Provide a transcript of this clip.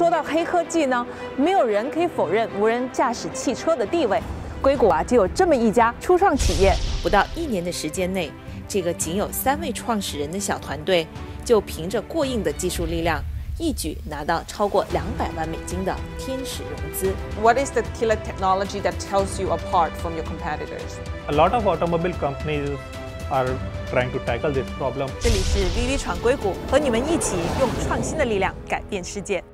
说到黑科技呢，没有人可以否认无人驾驶汽车的地位。硅谷啊，就有这么一家初创企业，不到一年的时间内，这个仅有三位创始人的小团队，就凭着过硬的技术力量，一举拿到超过两百万美金的天使融资。What is the killer technology that tells you apart from your competitors? A lot of automobile companies are trying to tackle this problem. 这里是 VV 闯硅谷，和你们一起用创新的力量改变世界。